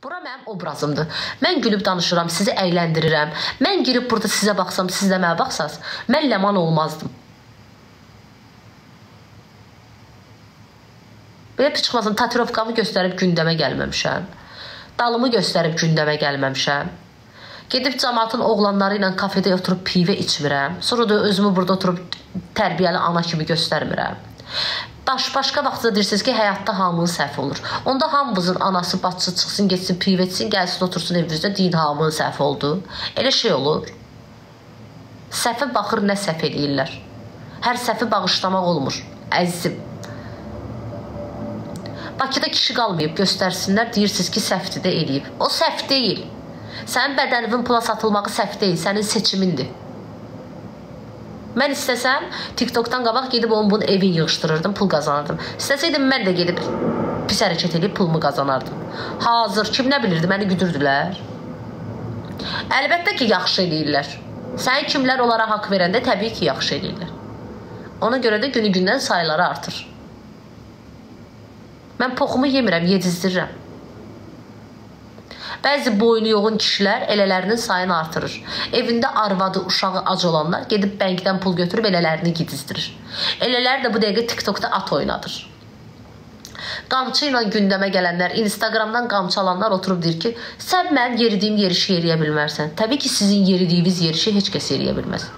Bura mənim obrazımdır. Mən gülüb danışıram, sizi əyləndirirəm. Mən girib burada sizə baxsam, siz də mənə baxsaz, mən ləman olmazdım. Belə pis çıxmasın, tatuirovkamı göstərib gündəmə gəlməmişəm. Dalımı göstərib gündəmə gəlməmişəm. Gedib cəmaatın oğlanları ilə kafedə oturub pivə içmirəm. Sonra da özümü burada oturub tərbiyəli ana kimi göstərmirəm. Baş başqa vaxtda deyirsiniz ki, həyatda hamının səhvi olur. Onda hamımızın anası, bacısı çıxsın, getsin, pivə içsin, gəlsin, otursun evinizdə, deyin hamının səhvi oldu. Elə şey olur. Səhvə baxır, nə səhv eləyirlər. Hər səhvi bağışlamaq olmur. Əzizim. Bakıda kişi qalmayıb göstərsinlər, deyirsiniz ki, səhvdir də eləyib. O səhv deyil. Sənin bədəninin pula satılmağı səhv deyil, sənin seçimindir. Mən istəsəm TikTokdan qabaq gedib onun bunun evini yığışdırırdım, pul qazanırdım. İstəsəydim mən də gedib pis hərəkət edib pulumu qazanardım. Hazır kim nə bilirdi, məni güdürdülər. Əlbəttə ki, yaxşı eləyirlər. Sən kimlər onlara haqq verəndə təbii ki, yaxşı eləyirlər. Ona görə də günü-gündən sayıları artır. Mən poxumu yemirəm, yedizdirirəm. Bəzi boynu yoğun kişilər elələrinin sayını artırır. Evində arvadı, uşağı ac olanlar gedib bənkdən pul götürüb elələrini gidizdirir. Elələr də bu dəqiqə TikTokda at oynadır. Qamçı ilə gündəmə gələnlər, Instagramdan qamçı alanlar oturub deyir ki, sən mənim yeridiyim yerişi yeriyə bilmərsən. Təbii ki, sizin yeridiyiniz yerişi heç kəs yeriyə bilməz.